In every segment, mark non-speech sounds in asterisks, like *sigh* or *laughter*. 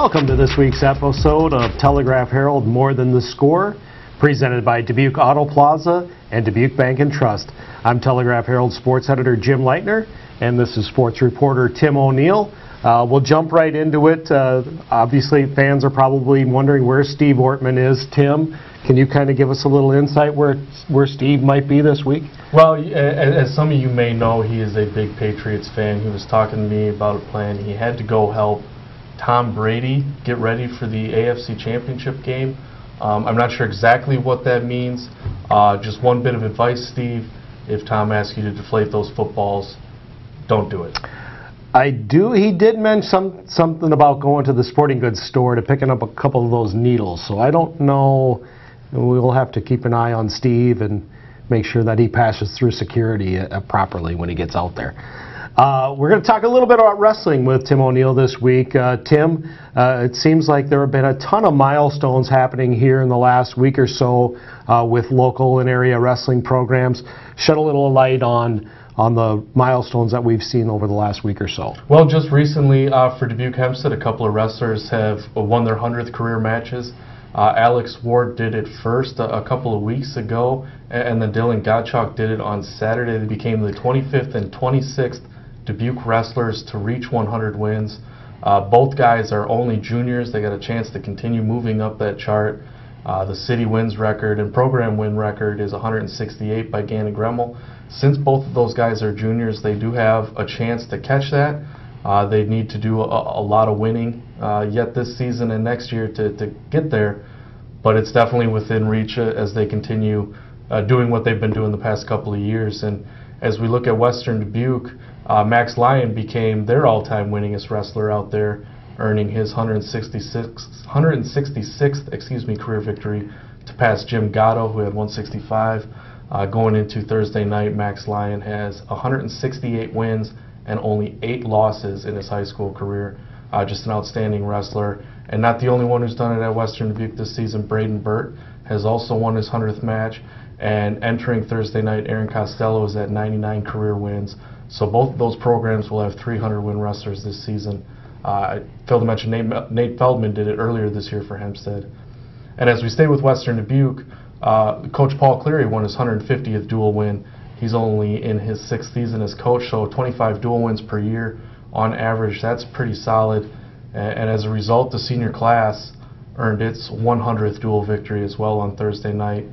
Welcome to this week's episode of Telegraph Herald More Than the Score, presented by Dubuque Auto Plaza and Dubuque Bank and Trust. I'm Telegraph Herald sports editor Jim Leitner, and this is sports reporter Tim O'Neill. Uh, we'll jump right into it. Uh, obviously, fans are probably wondering where Steve Ortman is. Tim, can you kind of give us a little insight where where Steve might be this week? Well, as some of you may know, he is a big Patriots fan. He was talking to me about a plan. He had to go help Tom Brady get ready for the AFC Championship game. Um, I'm not sure exactly what that means. Uh, just one bit of advice, Steve. If Tom asks you to deflate those footballs, don't do it. I do. He did mention some, something about going to the sporting goods store to picking up a couple of those needles. So I don't know. We'll have to keep an eye on Steve and make sure that he passes through security uh, properly when he gets out there. Uh, we're going to talk a little bit about wrestling with Tim O'Neill this week. Uh, Tim, uh, it seems like there have been a ton of milestones happening here in the last week or so uh, with local and area wrestling programs. Shed a little light on on the milestones that we've seen over the last week or so? Well, just recently uh, for Dubuque Hempstead, a couple of wrestlers have won their 100th career matches. Alex Ward did it first a, a, couple of weeks ago, and, and then Dylan Gottschalk did it on Saturday. They became the 25th and 26th Dubuque wrestlers to reach 100 wins. Uh, both guys are only juniors. They got a chance to continue moving up that chart. Uh, the city wins record and program win record is 168 by Gannon Gremmel. Since both of those guys are juniors, they do have a chance to catch that. Uh, they need to do a, a lot of winning uh, yet this season and next year to, to get there, but it's definitely within reach uh, as they continue uh, doing what they've been doing the past couple of years. And as we look at Western Dubuque, uh, Max Lyon became their all-time winningest wrestler out there, earning his 166th, 166th excuse me, career victory to pass Jim Gatto, who had 165. Uh, going into Thursday night, Max Lyon has 168 wins and only eight losses in his high school career. Uh, just an outstanding wrestler, and not the only one who's done it at Western Dubuque this season. Braden Burt has also won his 100th match, and entering Thursday night, Aaron Costello is at 99 career wins. So both of those programs will have 300 win wrestlers this season. Uh, I failed to mention Nate, Nate Feldman did it earlier this year for Hempstead. And as we stay with Western Dubuque, uh, coach Paul Cleary won his 150th dual win. He's only in his sixth season as coach, so 25 dual wins per year on average. That's pretty solid. And, and as a result, the senior class earned its 100th dual victory as well on Thursday night.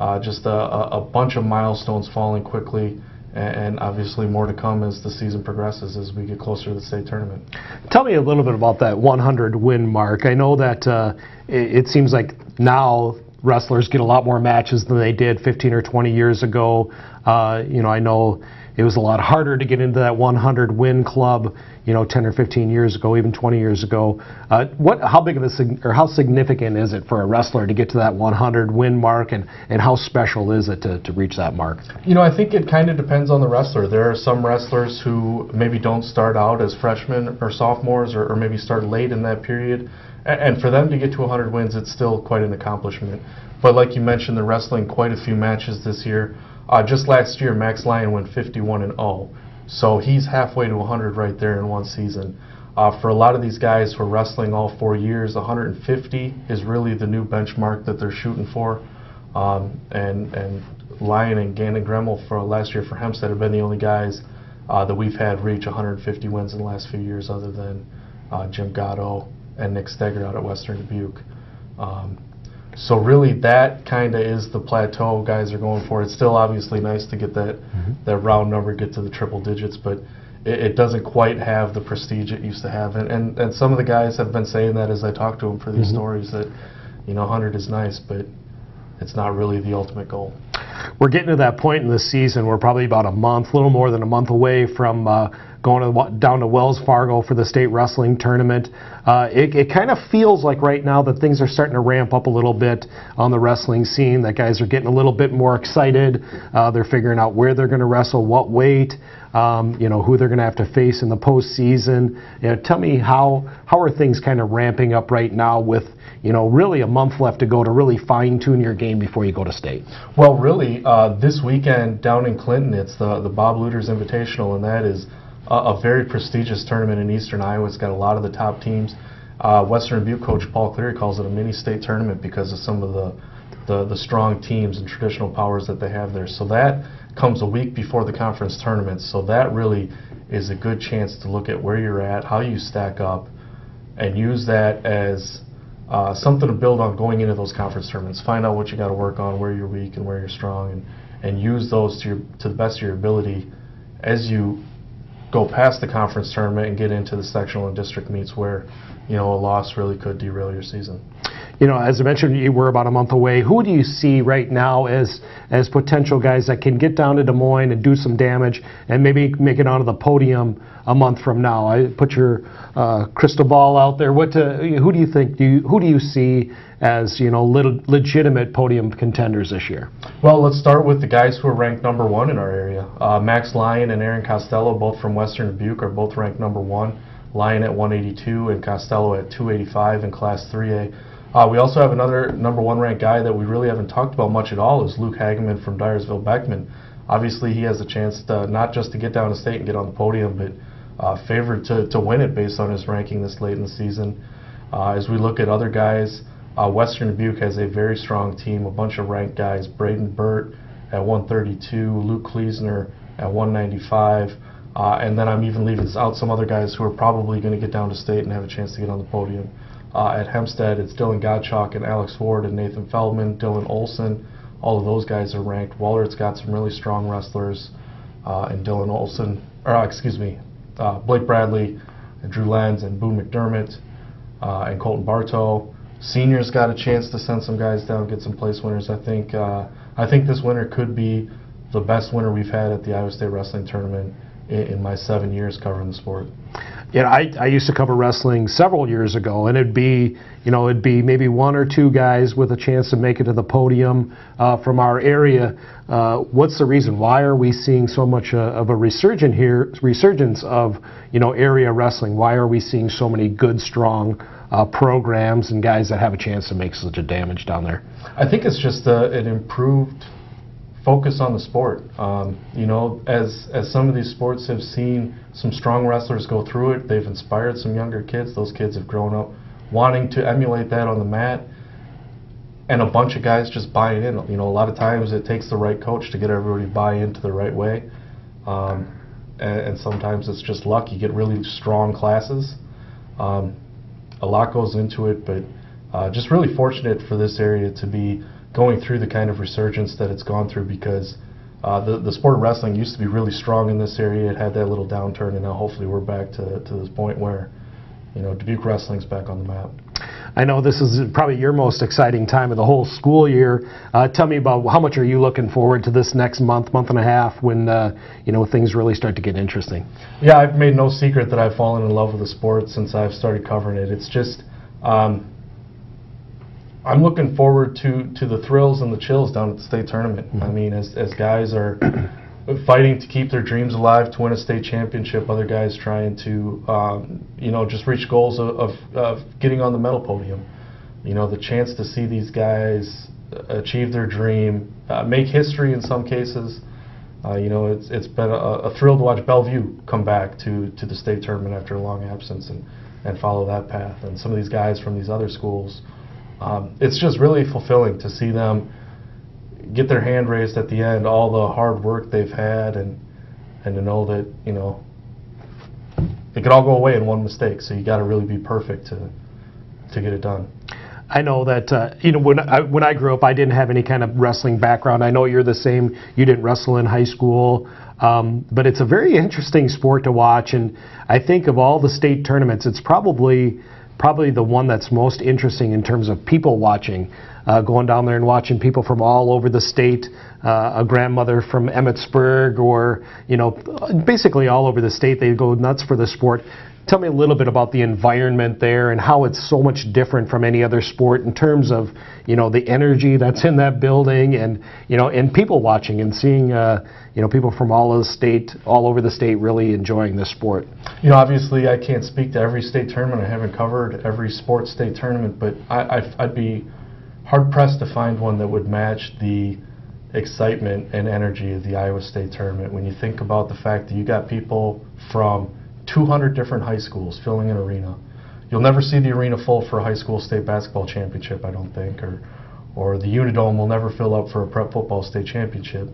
Uh, just a, a, bunch of milestones falling quickly and obviously more to come as the season progresses as we get closer to the state tournament. Tell me a little bit about that 100 win mark. I know that uh, it, it, seems like now wrestlers get a lot more matches than they did 15 or 20 years ago. Uh, you know, I know it was a lot harder to get into that 100 win club, you know, 10 or 15 years ago, even 20 years ago. Uh, what, how big of a or how significant is it for a wrestler to get to that 100 win mark, and, and how special is it to, to reach that mark? You know, I think it kind of depends on the wrestler. There are some wrestlers who maybe don't start out as freshmen or sophomores, or, or maybe start late in that period. And for them to get to 100 wins, it's still quite an accomplishment. But like you mentioned, they're wrestling quite a few matches this year. Uh, just last year, Max Lyon went 51 and 0, so he's halfway to 100 right there in one season. Uh, for a lot of these guys who are wrestling all four years, 150 is really the new benchmark that they're shooting for. Um, and and Lyon and Gannon Gremmel for last year for Hempstead have been the only guys uh, that we've had reach 150 wins in the last few years, other than uh, Jim Gatto and Nick Steger out at Western Dubuque. Um, so really, that kind of is the plateau guys are going for. It's still obviously nice to get that mm-hmm. that round number, get to the triple digits, but it, it, doesn't quite have the prestige it used to have. And, and and some of the guys have been saying that as I talk to them for these mm-hmm. stories that you know 100 is nice, but it's not really the ultimate goal. We're getting to that point in the season. We're probably about a month, a little more than a month away from. Uh, going to, down to Wells Fargo for the state wrestling tournament. Uh, it, it kind of feels like right now that things are starting to ramp up a little bit on the wrestling scene. That guys are getting a little bit more excited. Uh, they're figuring out where they're going to wrestle, what weight, um, you know, who they're going to have to face in the postseason. You know, tell me how how are things kind of ramping up right now with you know really a month left to go to really fine tune your game before you go to state. Well, really, uh, this weekend down in Clinton, it's the the Bob Luters Invitational, and that is a, a very prestigious tournament in Eastern Iowa. It's got a lot of the top teams. Uh, Western Dubuque coach Paul Cleary calls it a mini state tournament because of some of the, the, the strong teams and traditional powers that they have there. So that comes a week before the conference tournament. So that really is a good chance to look at where you're at, how you stack up, and use that as uh, something to build on going into those conference tournaments. Find out what you got to work on, where you're weak and where you're strong, and, and use those to, your, to the best of your ability as you go past the conference tournament and get into the sectional and district meets where you know a loss really could derail your season. You know, as I mentioned, you were about a month away. Who do you see right now as as potential guys that can get down to Des Moines and do some damage and maybe make it onto the podium a month from now? I put your uh, crystal ball out there. What to, who do you think? Do you, who do you see as you know little, legitimate podium contenders this year? Well, let's start with the guys who are ranked number one in our area. Uh, Max Lyon and Aaron Costello, both from Western Dubuque, are both ranked number one. Lyon at 182 and Costello at 285 in Class 3A. Uh, we also have another number one ranked guy that we really haven't talked about much at all is Luke Hageman from Dyersville Beckman. Obviously, he has a chance to, not just to get down to state and get on the podium, but uh, favored to, to win it based on his ranking this late in the season. Uh, as we look at other guys, uh, Western Dubuque has a very strong team, a bunch of ranked guys. Braden Burt at 132, Luke Kleesner at 195. Uh, and then I'm even leaving out some other guys who are probably going to get down to state and have a chance to get on the podium. Uh, at Hempstead, it's Dylan Gottschalk and Alex Ward and Nathan Feldman, Dylan Olson. All of those guys are ranked. Wahlert's got some really strong wrestlers, uh, and Dylan Olson, or uh, excuse me, uh, Blake Bradley, and Drew Lenz, and Boone McDermott, uh, and Colton Bartow. Seniors got a chance to send some guys down, get some place winners. I think uh, I think this winter could be the best winter we've had at the Iowa State Wrestling Tournament in, in my seven years covering the sport. You know, I, I used to cover wrestling several years ago, and it'd be, you know, it'd be maybe one or two guys with a chance to make it to the podium uh, from our area. Uh, what's the reason? Why are we seeing so much uh, of a resurgence here, resurgence of, you know, area wrestling? Why are we seeing so many good, strong uh, programs and guys that have a chance to make such a damage down there? I think it's just uh, an improved focus on the sport. Um, you know, as as some of these sports have seen some strong wrestlers go through it, they've inspired some younger kids. Those kids have grown up wanting to emulate that on the mat, and a bunch of guys just buying in. You know, a lot of times it takes the right coach to get everybody buy into the right way, um, and, and, sometimes it's just luck. You get really strong classes. Um, a lot goes into it, but uh, just really fortunate for this area to be going through the kind of resurgence that it's gone through because uh, the, the sport of wrestling used to be really strong in this area. It had that little downturn, and now hopefully we're back to, to this point where, you know, Dubuque wrestling's back on the map. I know this is probably your most exciting time of the whole school year. Uh, tell me about how much are you looking forward to this next month, month and a half, when uh, you know things really start to get interesting. Yeah, I've made no secret that I've fallen in love with the sport since I've started covering it. It's just um, I'm looking forward to, to the thrills and the chills down at the state tournament. Mm-hmm. I mean, as, as guys are *clears throat* fighting to keep their dreams alive to win a state championship, other guys trying to, um, you know, just reach goals of, of, of, getting on the medal podium. You know, the chance to see these guys achieve their dream, uh, make history in some cases. Uh, you know, it's, it's been a, a, thrill to watch Bellevue come back to, to the state tournament after a long absence and, and follow that path. And some of these guys from these other schools um, it's just really fulfilling to see them get their hand raised at the end, all the hard work they've had, and and to know that you know it could all go away in one mistake. So you got to really be perfect to to get it done. I know that uh, you know when I, when I grew up, I didn't have any kind of wrestling background. I know you're the same. You didn't wrestle in high school, um, but it's a very interesting sport to watch. And I think of all the state tournaments, it's probably probably the one that's most interesting in terms of people watching. Uh, going down there and watching people from all over the state, uh, a grandmother from Emmetsburg, or you know, basically all over the state. They go nuts for the sport. Tell me a little bit about the environment there and how it's so much different from any other sport in terms of you know the energy that's in that building and you know and people watching and seeing uh, you know people from all of the state, all over the state, really enjoying this sport. You know, obviously I can't speak to every state tournament. I haven't covered every sports state tournament, but I, I'd be hard pressed to find one that would match the excitement and energy of the Iowa State tournament. When you think about the fact that you got people from 200 different high schools filling an arena. you'll never see the arena full for a high school state basketball championship, I don't think, or or the Unidome will never fill up for a prep football state championship.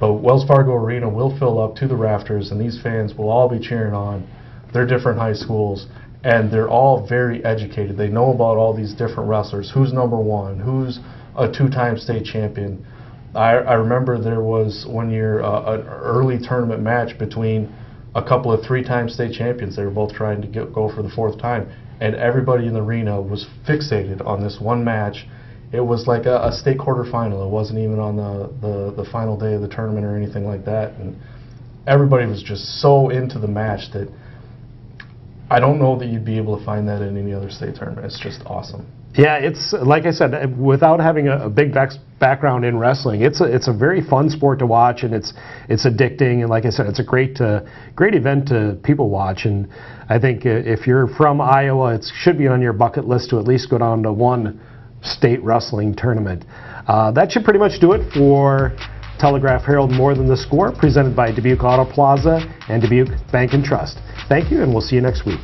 But Wells Fargo Arena will fill up to the rafters, and these fans will all be cheering on their different high schools, and they're all very educated. They know about all these different wrestlers. Who's number one? Who's a two-time state champion? I, I remember there was one year uh, an early tournament match between a couple of three-time state champions. They were both trying to get, go for the fourth time, and everybody in the arena was fixated on this one match. It was like a, a state quarterfinal. It wasn't even on the, the, the final day of the tournament or anything like that. And everybody was just so into the match that I don't know that you'd be able to find that in any other state tournament. It's just awesome. Yeah, it's like I said, uh, without having a, a big back, background in wrestling, it's a it's a very fun sport to watch, and it's it's addicting. And like I said, it's a great uh, great event to people watch. And I think uh, if you're from Iowa, it should be on your bucket list to at least go down to one state wrestling tournament. Uh, that should pretty much do it for Telegraph Herald More Than the Score, presented by Dubuque Auto Plaza and Dubuque Bank and Trust. Thank you, and we'll see you next week.